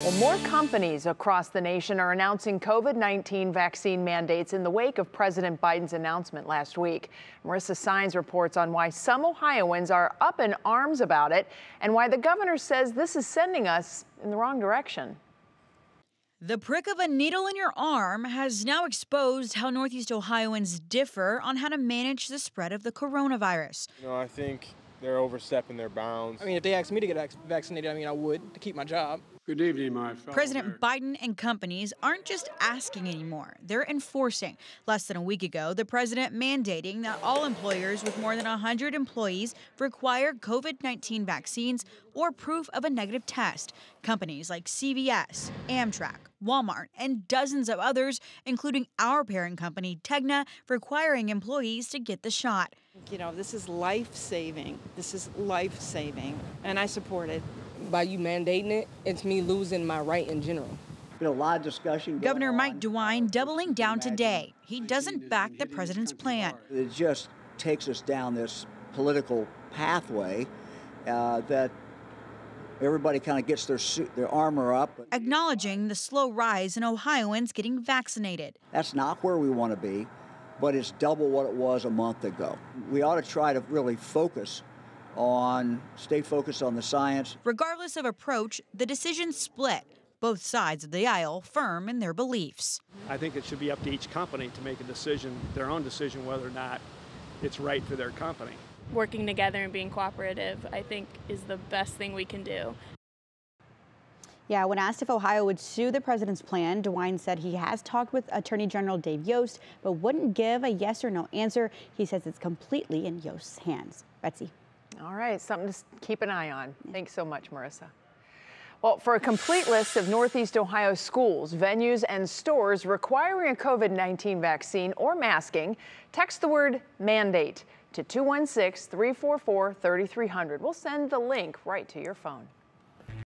Well, more companies across the nation are announcing COVID 19 vaccine mandates in the wake of President Biden's announcement last week. Marissa Saenz reports on why some Ohioans are up in arms about it and why the governor says this is sending us in the wrong direction. The prick of a needle in your arm has now exposed how Northeast Ohioans differ on how to manage the spread of the coronavirus. You know, I think they're overstepping their bounds. I mean, if they asked me to get vaccinated, I mean, I would to keep my job. Good evening, my fellow President Americans. Biden and companies aren't just asking anymore, they're enforcing. Less than a week ago, the president mandating that all employers with more than 100 employees require COVID 19 vaccines or proof of a negative test. Companies like CVS, Amtrak, Walmart, and dozens of others, including our parent company, Tegna, requiring employees to get the shot. You know, this is life saving. This is life saving, and I support it. By you mandating it, it's me losing my right in general. Been a lot of discussion. Governor going Mike on. DeWine doubling down today. He doesn't back the president's plan. It just takes us down this political pathway uh, that everybody kind of gets their suit, their armor up. acknowledging the slow rise in Ohioans getting vaccinated. That's not where we want to be, but it's double what it was a month ago. We ought to try to really focus on, stay focused on the science. Regardless of approach, the decision split. Both sides of the aisle firm in their beliefs. I think it should be up to each company to make a decision, their own decision, whether or not it's right for their company. working together and being cooperative, I think, is the best thing we can do. Yeah, when asked if Ohio would sue the president's plan, DeWine said he has talked with Attorney General Dave Yost, but wouldn't give a yes or no answer. He says it's completely in Yost's hands. Betsy. All right, something to keep an eye on. Thanks so much, Marissa. Well, for a complete list of Northeast Ohio schools, venues, and stores requiring a COVID 19 vaccine or masking, text the word mandate to 216 344 3300. We'll send the link right to your phone.